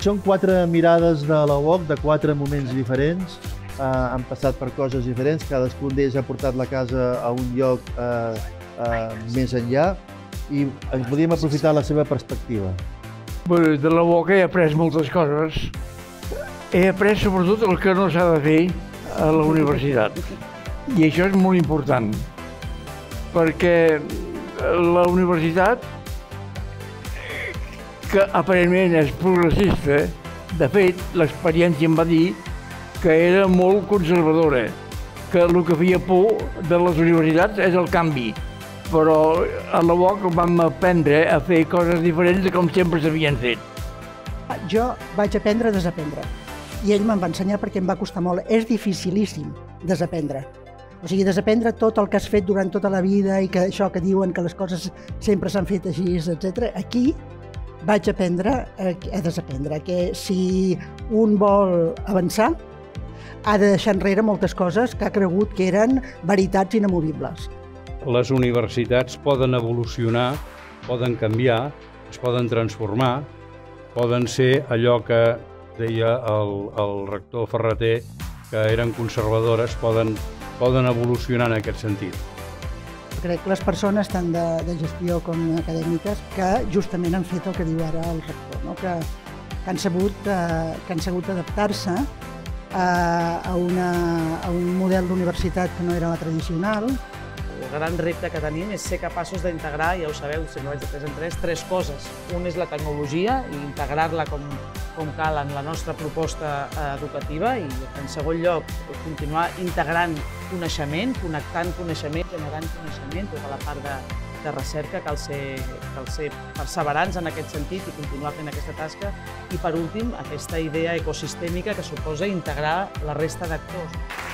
Són quatre mirades de la UOC, de quatre moments diferents. Uh, han passat per coses diferents, cadascun d'ells ha portat la casa a un lloc uh, uh, més enllà i ens podíem aprofitar la seva perspectiva. Bueno, de la UOC he après moltes coses. He après sobretot el que no s'ha de fer a la universitat. I això és molt important, perquè la universitat, que aparentment és progressista, de fet, l'experiència em va dir que era molt conservadora, que el que feia por de les universitats és el canvi, però a la UOC vam aprendre a fer coses diferents de com sempre s'havien fet. Jo vaig aprendre a desaprendre i ell me'n va ensenyar perquè em va costar molt. És dificilíssim desaprendre. O sigui, desaprendre tot el que has fet durant tota la vida i que això que diuen que les coses sempre s'han fet així, etc. Aquí vaig aprendre a, a desaprendre, que si un vol avançar, ha de deixar enrere moltes coses que ha cregut que eren veritats inamovibles. Les universitats poden evolucionar, poden canviar, es poden transformar, poden ser allò que deia el, el rector Ferreter, que eren conservadores, poden, poden evolucionar en aquest sentit. Crec les persones, tant de, de gestió com acadèmiques, que justament han fet el que diu ara el rector, no? que, que han sabut, eh, que han sabut adaptar-se a, a, una, a un model d'universitat que no era la tradicional, el gran repte que tenim és ser capaços d'integrar, ja ho sabeu, si no vaig de 3 en 3, tres coses. Un és la tecnologia i integrar-la com, com cal en la nostra proposta eh, educativa i, en segon lloc, continuar integrant coneixement, connectant coneixement, generant coneixement, tota la part de, de recerca, cal ser, cal ser perseverants en aquest sentit i continuar fent aquesta tasca. I, per últim, aquesta idea ecosistèmica que suposa integrar la resta d'actors.